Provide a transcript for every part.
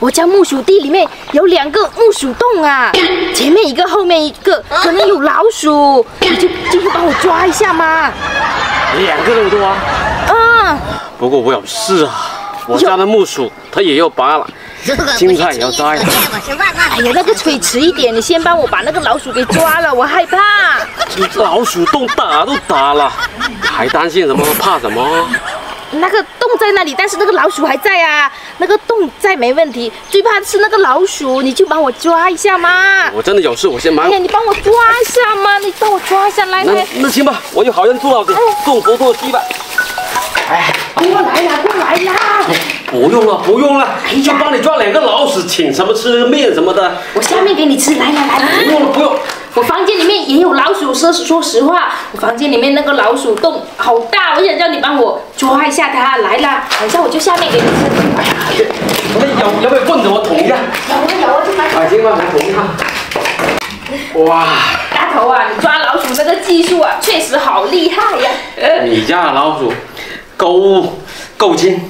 我家木薯地里面有两个木薯洞啊，前面一个，后面一个，可能有老鼠，你就进去帮我抓一下嘛。两个那么多啊？嗯，不过我有事啊，我家的木薯它也要拔了，青菜也要摘了。哎呀，那个腿迟一点，你先帮我把那个老鼠给抓了，我害怕。这老鼠洞打都打了，还担心什么？怕什么？那个洞在那里，但是那个老鼠还在啊。那个洞在没问题，最怕是那个老鼠，你就帮我抓一下嘛。我真的有事，我先忙哎。呀，你帮我抓一下嘛，你帮我抓一下，来那来，那行吧，我就好人做好事，众佛做西吧。哎，过来啦，过来啦。不用了，不用了，就帮你抓两个老鼠，请什么吃面什么的。我下面给你吃，来来来来。不用了，不用。我房间里面也有老鼠，说说实话，我房间里面那个老鼠洞好大，我想叫你帮我抓一下它。来啦，等一下我就下面给你吃。哎呀，那有有没有棍子我捅一下？有啊有哇，大头啊，你抓老鼠那个技术啊，确实好厉害呀。呃，你家的老鼠够够精，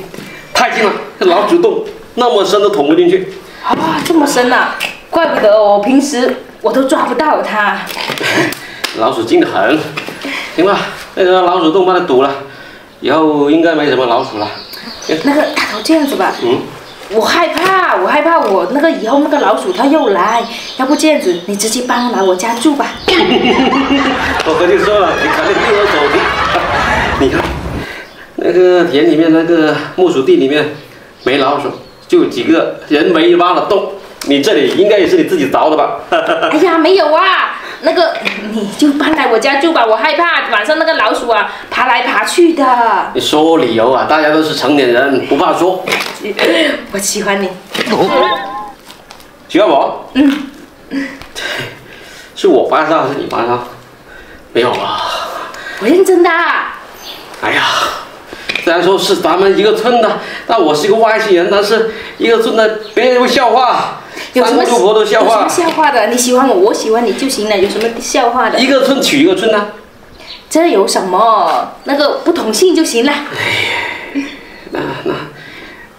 太精了，这老鼠洞那么深都捅不进去。啊，这么深呐、怪不得我平时我都抓不到它。老鼠精得很。行吧，那个老鼠洞把它堵了，以后应该没什么老鼠了。那个大头这样子吧，嗯，我害怕，我害怕我那个以后那个老鼠它又来，要不这样子，你直接搬来我家住吧。我跟你说了，你肯定听我手机。你看，那个田里面那个木薯地里面没老鼠，就几个人为挖了洞。你这里应该也是你自己凿的吧？哎呀，没有啊，那个你就搬来我家住吧，我害怕晚上那个老鼠啊爬来爬去的。你说理由啊，大家都是成年人，不怕说。我喜欢你，喜欢我？嗯，是我发烧还是你发烧？没有啊。我认真的啊。哎呀，虽然说是咱们一个村的，但我是一个外星人，但是一个村的别人会笑话，有什么有什么。笑话的？你喜欢我，我喜欢你就行了。有什么笑话的一？个村取一个村呢、这有什么？那个不同姓就行了。那那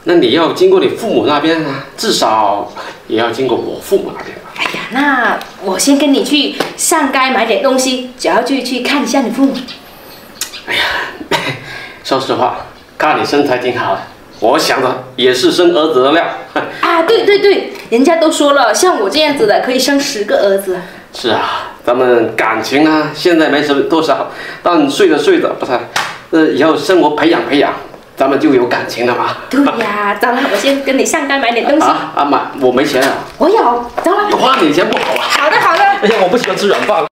那你要经过你父母那边啊，至少也要经过我父母那边吧。哎呀，那我先跟你去上街买点东西，然后就去看一下你父母。哎呀，说实话，看你身材挺好的，我想着也是生儿子的料。啊，对对对，人家都说了，像我这样子的可以生十个儿子。是啊，咱们感情啊，现在没什么多少，但睡着睡着，不是，呃，以后生活培养培养，咱们就有感情了嘛。对呀，走了，我先跟你上街买点东西。啊啊妈，我没钱啊，我有，走了。花你钱不好啊。好的好的。哎呀，我不喜欢吃软饭。